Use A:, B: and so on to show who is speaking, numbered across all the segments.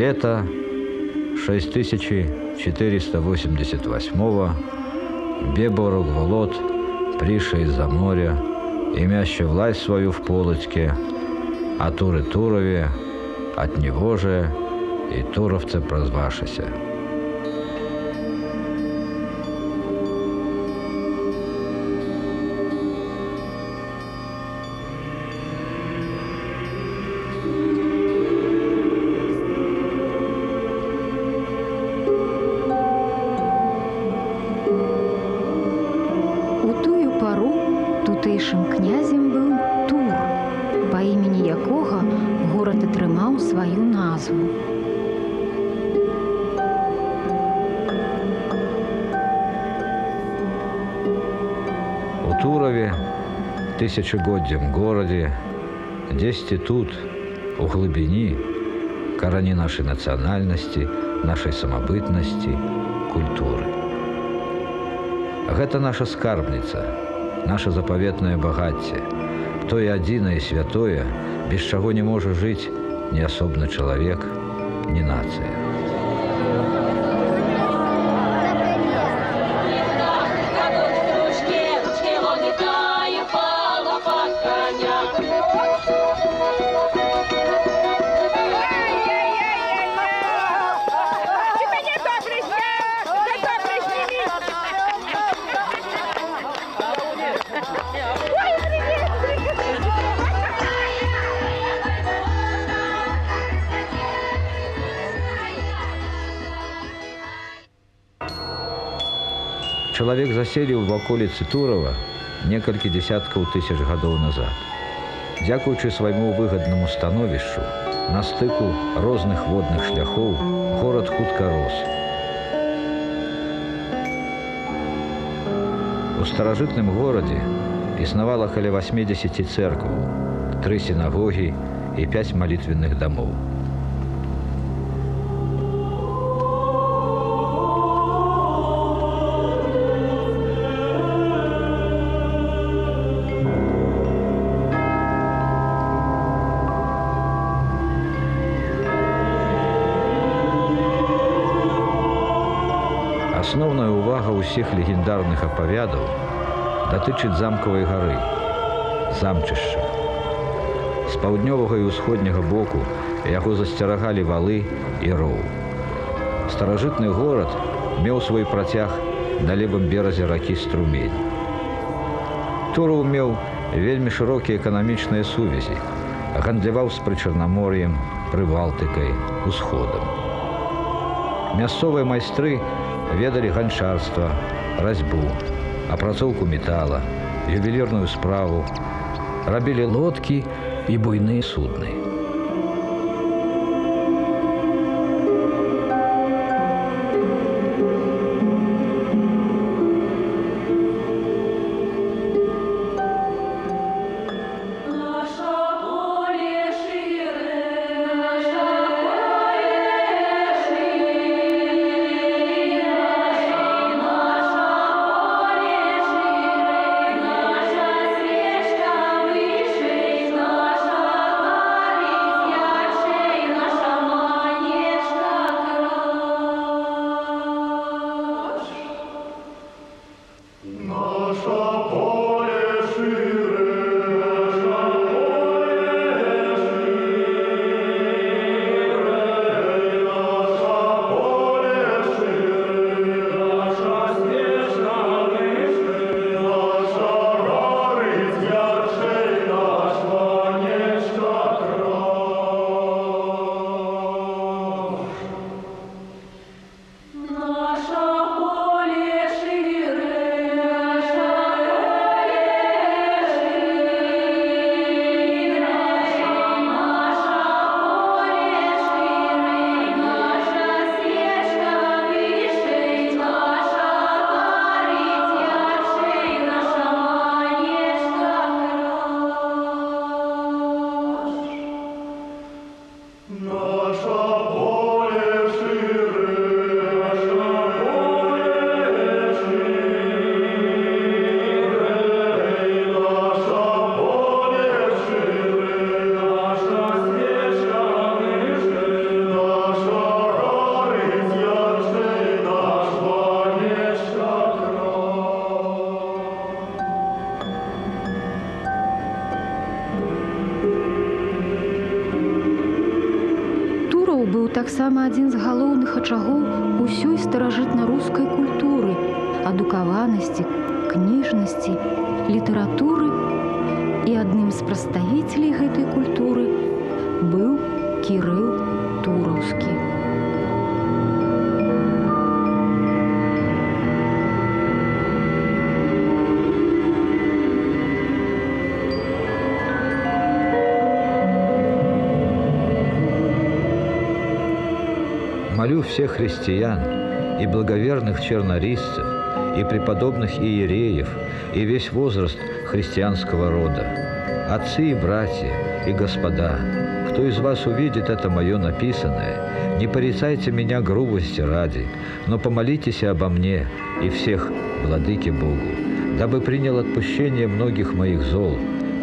A: Лето 6488 Беборог Волод, приша из-за моря, имяще власть свою в Полоцке, а Туры Турове, от него же и туровцы прозвашися.
B: горад атрымаў сваю назву.
A: У Турове, тысячегоддзям горадзе, дзесьці тут, у глыбіні, карані нашай нацыянальнасці, нашай самабытнасці, культуры. Гэта наша скарбніца, наша запаветнае багацце, тое адзінае святое, без чаго не можа жыць ні асобны чалавек, ні нацыя. Чалавек заселіў в аколіцы Турова некалькі дзясяткаў тысяч гадоў назад. Дзякуючы свайму выгаднаму становішчу, на стыку розных водных шляхоў горад хутка рос. У старажытным горадзе існавала каля 80 церкваў, тры сінагогі і пяць малітвенных дамоў. Датычыць замкавай гары, замчышча. З паўднёвага і ўсходняга боку яго засцерагалі валы і роў. Старажытны горад меў свой працяг на левым беразе ракі струмень. Тураў меў вельмі шырокія эканамічныя сувязі, гандляваў з прычарнамор'ем, прыбалтыкай, усходам. Мясцовыя майстры ведалі ганчарства, разьбу, апрацоўку метала, ювелірную справу, рабілі лодкі і буйныя судны.
B: Таксама адзін з галоўных ачагоў усёй старажытна-рускай культуры, адукаванасці, кніжнасці, літаратуры і адным з прадстаўіцелей гэтай культуры быў Кірыл Тураўскі.
A: Молю всех христиан и благоверных чернорисцев, и преподобных иереев, и весь возраст христианского рода, отцы и братья, и господа, кто из вас увидит это мое написанное, не порицайте меня грубости ради, но помолитесь обо мне и всех владыке Богу, дабы принял отпущение многих моих зол,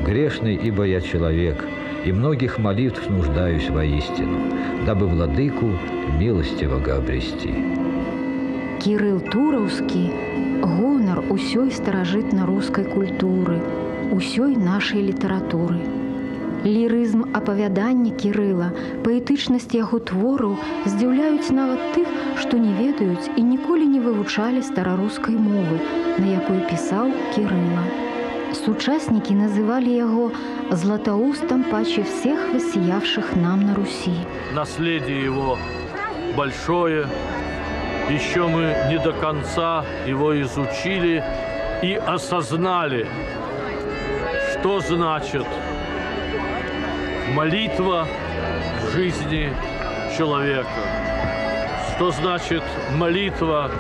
A: грешный, ибо я человек, и многих молитв нуждаюсь воистину, дабы владыку милостивого обрести.
B: Кірыл Тураўскі гонар усёй старажытна-рускай культуры, усёй нашай літаратуры. Лірызм апавядання Кірыла, паэтычнасць яго твораў здзіўляюць нават тых, што не ведаюць і ніколі не вывучалі старарускай мовы, на якой пісаў Кірыла. Сучаснікі называлі яго златоустам паче всех высіявшых нам на Русі.
C: наследие его большое. Еще мы не до конца его изучили и осознали, что значит молитва в жизни человека, что значит молитва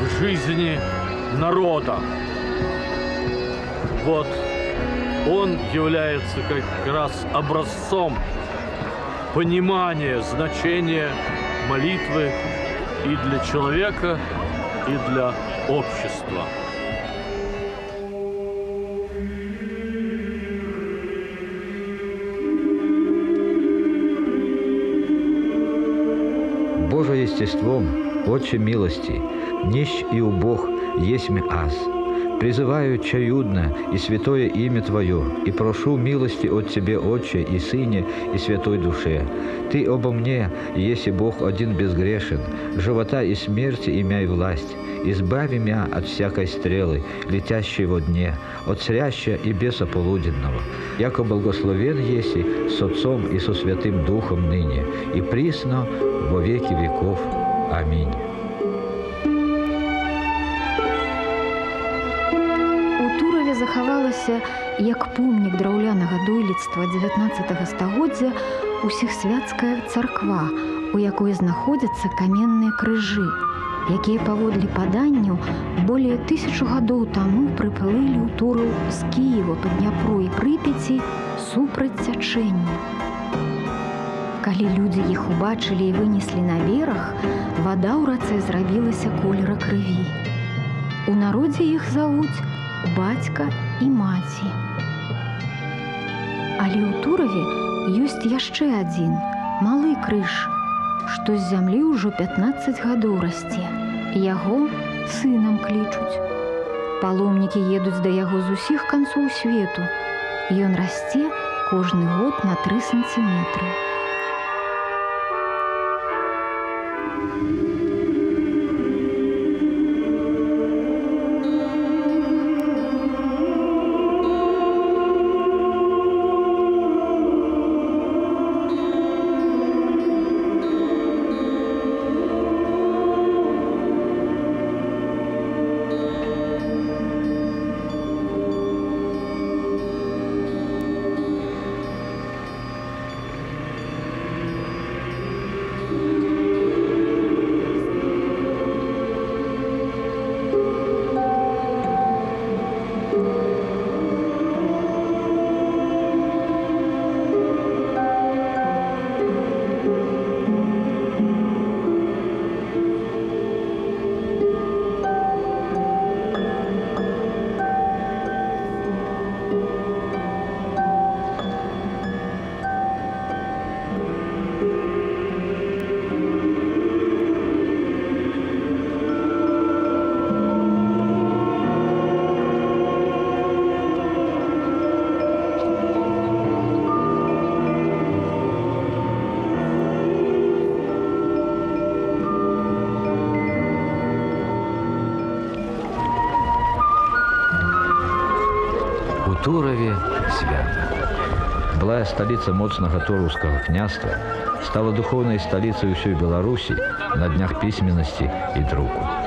C: в жизни народа. Вот он является как раз образцом понимание значения молитвы и для человека, и для общества.
A: Боже естеством, Отче милости, нищ и убог есть аз. Призываю чаюдно и святое имя Твое, и прошу милости от Тебе, Отче, и Сыне, и Святой Душе. Ты обо мне, если Бог один безгрешен, живота и смерти имя власть. Избави меня от всякой стрелы, летящей во дне, от сряща и беса полуденного. Яко благословен еси с Отцом и со Святым Духом ныне, и присно во веки веков. Аминь.
B: Захавалася як помнік драўлянага дойлідства 19 стагоддзя усехсвятская царква, у якой знаходзяцца каменныя крыжы, якія паводле паданняў более тысячу гадоў таму прыплылі ў тураў з Кіева па Дняпру і прыпяці супраць цячэння. Калі людзі іх убачылі і вынеслі на бераг, вада ў рацэ зрабілася колера крыві. У народзе іх завуць бацька і маці. Але ў тураве ёсць яшчэ адзін малы крыж, што з зямлі ўжо 15 гадоў расце. Яго сынам клічуць. Паломнікі едуць да яго з усіх канцоў свету. Ён расце кожны год на 3 сантиметры.
A: столица моцнага тураўскага княства стала духовнай сталіцай усёй Беларусі на днях пісьменнасці і друку.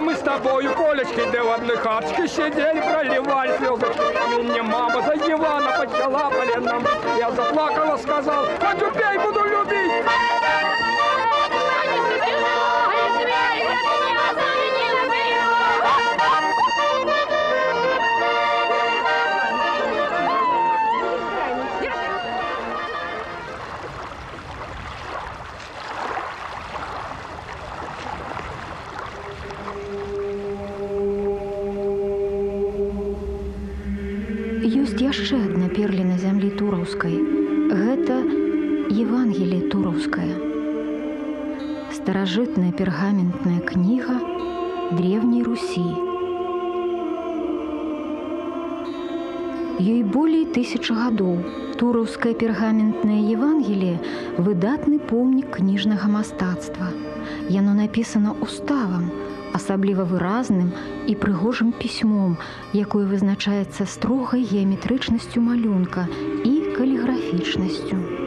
D: Мы с тобою, Колечки, да в одной хаточке сидели, проливали слезы. Меня мама за дивана подняла поленом. Я заплакала, сказал, хочу пей, буду любить.
B: Старажытная пергаментная кніга древняй Русі. Ёй болей тысячы гадоў. Тураўскае пергаментнае Евангелие выдатны помнік кніжнага мастацтва. Яно напісана уставам, асабліва выразным і прыгожым пісьмом, якое вызначаецца строгай геаметрычнасцю малюнка і каліграфічнасцю.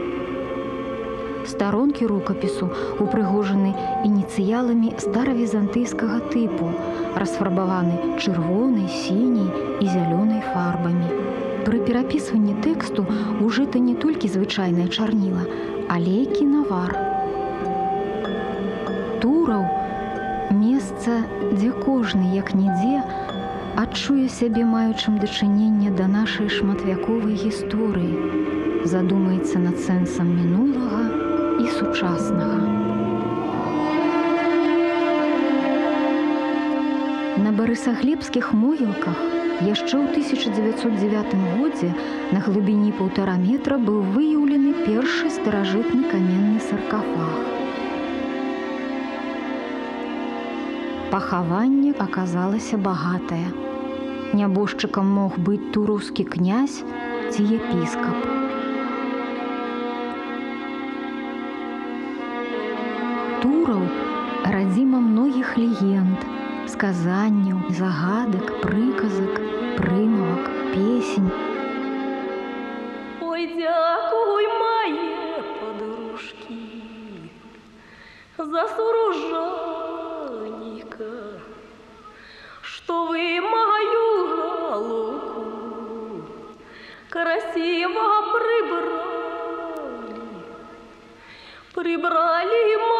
B: Старонкі рукапісу упрыгожаны ініцыяламі старавізантыйскага тыпу, расфарбаваны чырвонай, сіняй і зялёнай фарбамі. Пры перапісванні тэксту ужыта не толькі звычайная чарніла, але і кінавар. Тураў месца, дзе кожны як нідзе адчуе сябе маючым дачыненне да нашай шматвяковай гісторыі, задумаецца над сэнсам мінулага і сучаснага. На барысаглебскіх могілках яшчэ ў 1909 годзе на глыбіні паўтара метра быў выяўлены першы старажытны каменны саркафаг. Пахаванне аказалася багатае. Нябожчыкам мог быць тураўскі князь ці епіскап. Тураў радзіма многіх легенд, сказанняў, загадак, прыказак, прымавак, песень.
E: Ой, Ой, дякуй, мои подружки, за суружаника, что вы мою головку красиво прибрали, прибрали мою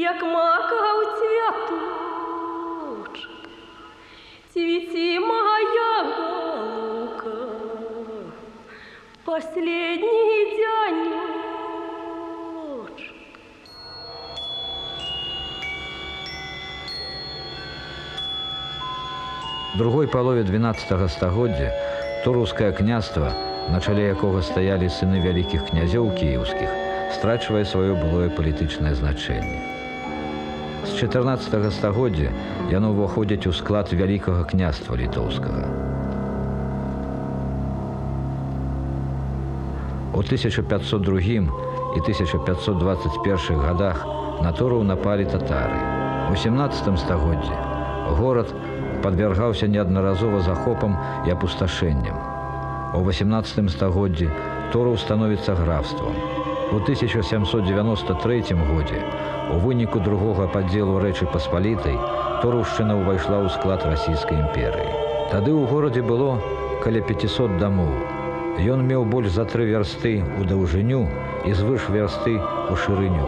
E: як мака у цвяточек. Цвети моя голубка, последний денечек.
A: В другой палове 12 стагоддзя турускае княства, на чале якога стаялі сыны вялікіх князёў кіеўскіх, страчвае сваё былое палітычнае значэнне. З 14 стагоддзя яно ўваходзіць у склад вялікага княства літоўскага. У 1502 і 1521 годах на Тураў напалі татары. У 17 стагоддзі горад падвяргаўся неаднаразова захопам і апусташэннем. У 18 стагоддзі Тураў становіцца графствам. У 1793 годзе у выніку другога падзелу рэчы паспалітай Турушчына ўвайшла ў склад расійскай імперыі. Тады ў горадзе было каля 500 дамоў. Ён меў больш за тры вярсты ў даўжыню і звыш вярсты ў шырыню.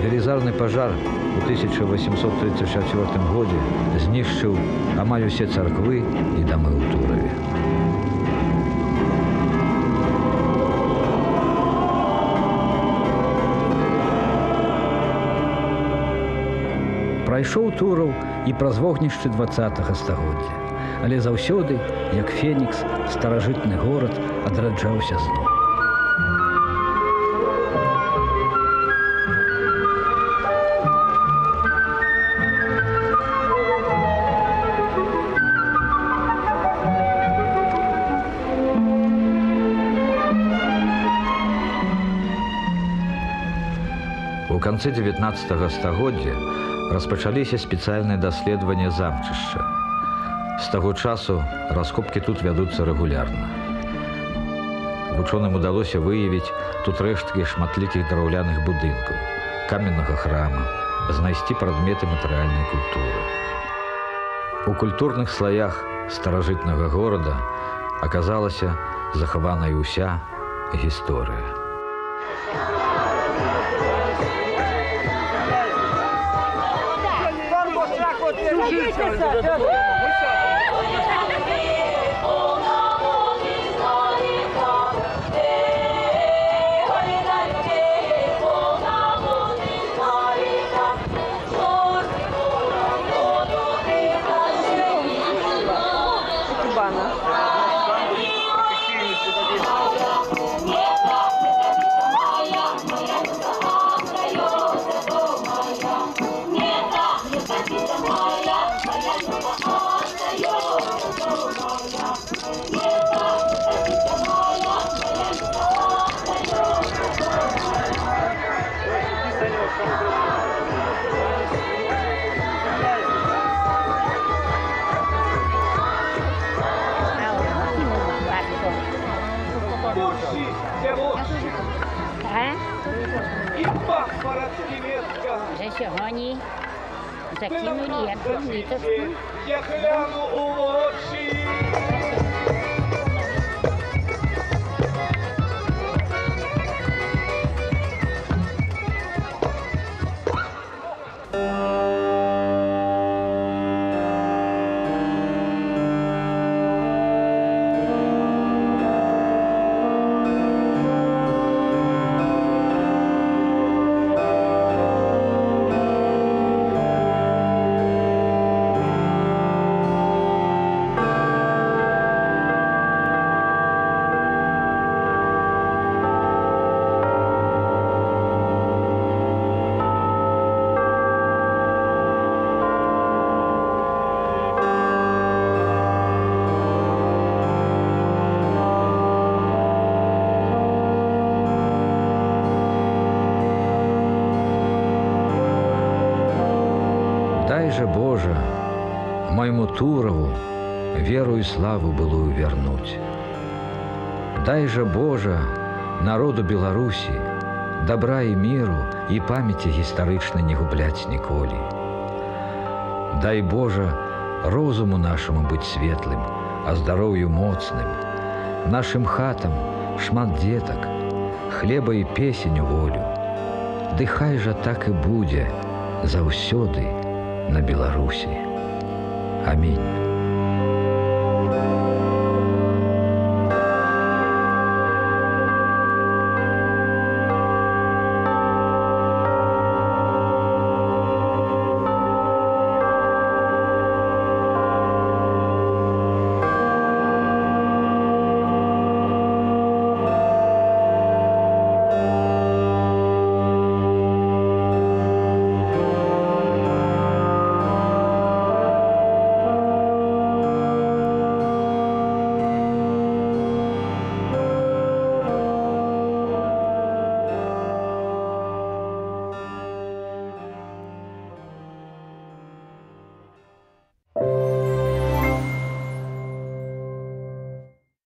A: Велізарны пажар у 1834 годзе знішчыў амаль усе царквы і дамы ў тураве.
F: Прайшоў тураў і праз вогнішчы два стагоддзя, але заўсёды, як фенікс, старажытны горад адраджаўся зноў.
A: У канцы 19 стагоддзя распачаліся спецыяльныя даследаванні замчышча. З таго часу раскопкі тут вядуцца рэгулярна. Вучоным удалося выявіць тут рэшткі шматлікіх драўляных будынкаў, каменнага храма, знайсці прадметы матэрыяльнай культуры. У культурных слаях старажытнага горада аказалася захаваная ўся гісторыя.
G: Так, сьогодні закинули як літочку.
D: Я гляну у очі. же Боже, моему Турову
A: веру и славу былую вернуть. Дай же, Божа, народу Беларусі, добра і міру і памяці гістарычна не губляць ніколі. Дай Божа, розуму нашаму быць светлым, а здароўю моцным, нашим хатам шмат дзетак, хлеба і песень у волю. Ды хай жа так і будзе заўсёды на Беларусі. Амінь.